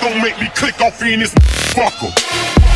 Don't make me click off in this fucker.